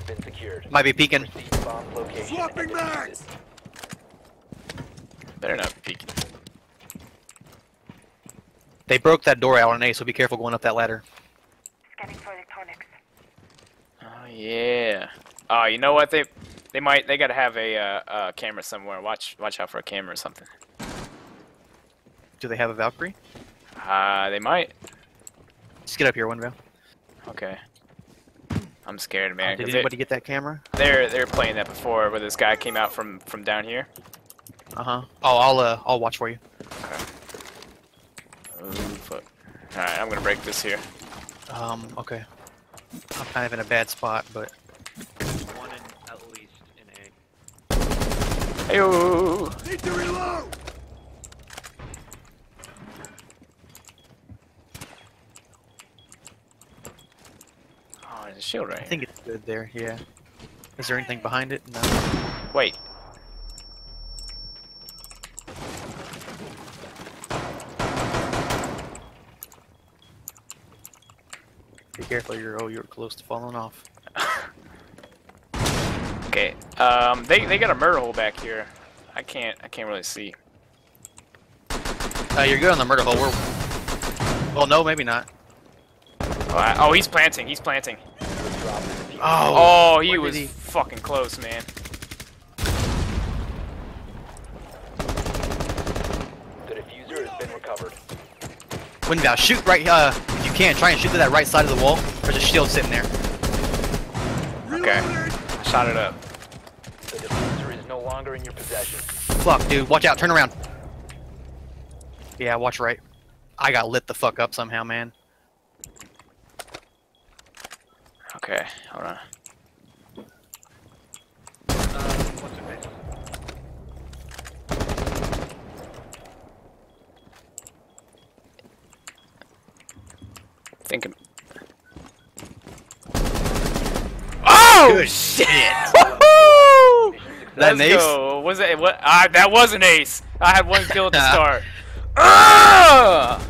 has been secured. Might be peeking. Proceed to. Swapping and mags! defuse it. Better not peek. They broke that door out on A, so be careful going up that ladder. Scanning for electronics. Oh yeah. Oh, you know what? They they might they gotta have a uh, uh, camera somewhere. Watch watch out for a camera or something. Do they have a Valkyrie? Uh, they might. Just get up here, one Val. Okay. I'm scared, man. Did 'cause they, anybody get that camera? they're they're playing that before, where this guy came out from from down here. Uh huh. Oh, I'll uh, I'll watch for you. Ooh, fuck. All right, I'm gonna break this here. Um, okay. I'm kind of in a bad spot, but One in, at least in A. Hey, Need to reload! There's a shield right I here. think it's good there. Yeah. Is there anything behind it? No. Wait. Be careful. You're oh, you're close to falling off. Okay. Um, they they got a murder hole back here. I can't I can't really see. Uh, you're good on the murder hole. We're. Well, no, maybe not. Oh, I, oh he's planting. He's planting. Drop the defuser. Oh. Oh, he where was he- fucking close, man. The defuser has been recovered. windVOW, shoot right. Uh, if you can, try and shoot to that right side of the wall. There's a shield sitting there. Okay. Reloading! Shot it up. The defuser is no longer in your possession. Fuck, dude. Watch out. Turn around. Yeah, watch right. I got lit the fuck up somehow, man. Okay, hold on. Uh, what's her face? Think. Oh Good shit! That an ace? go. Was it what? Ah, that was an ace. I had one kill at the start. Ah!